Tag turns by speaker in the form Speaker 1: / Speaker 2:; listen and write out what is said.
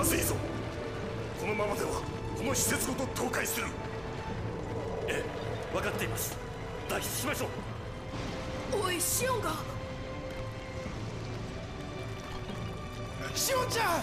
Speaker 1: まずいぞ。このままではこの施設ごと倒壊する。
Speaker 2: ええ分かっています。脱出しましょう。
Speaker 3: おいシオンが。
Speaker 4: シオンちゃん、ん！